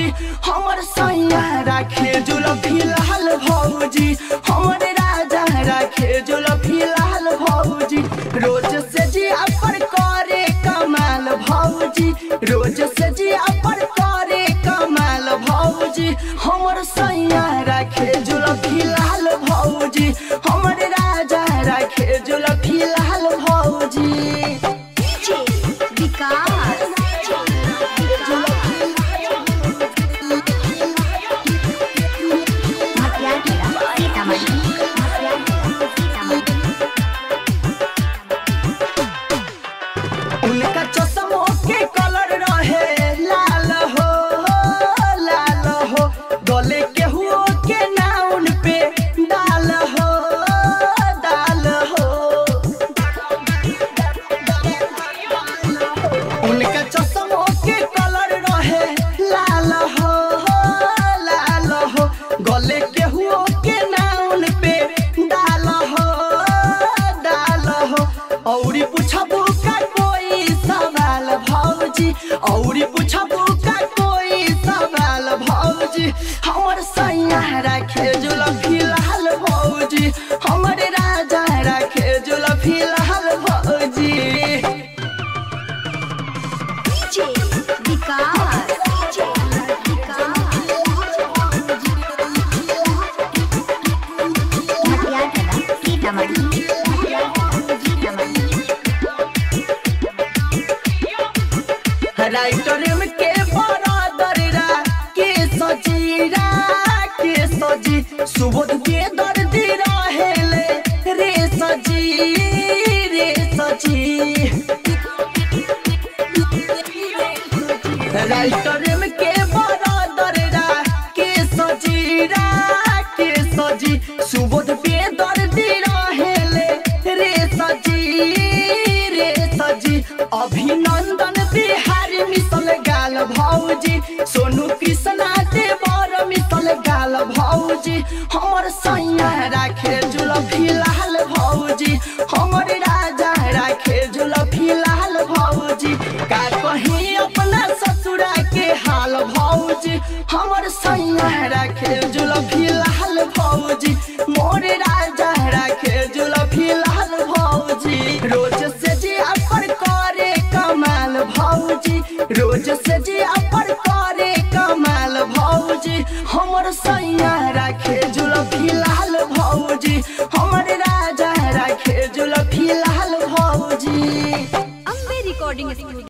भौजी हमर सैया राखे जुल फ़िलहाल भौजी। हमर राजा राखे जुल फ़िलहाल भौजी। रोज से जी अपन करे कमाल भौजी। रोज से जी अपन करे कमाल भौजी। हमर सैया औरी पूछबू का कोई सवाल भौजी। औरी पूछबू राइटर के बरादरा के के सुबोध के दर्दी रहेले, रे सजी रे सजी। राइटर के हमर सैया राखे जुल फ़िलहाल भौजी। हमर राजा राखे जुल फ़िलहाल भौजी। का कही अपना ससुरा के हाल भौजी। हमर सैया राखे जुल फ़िलहाल भौजी। मोर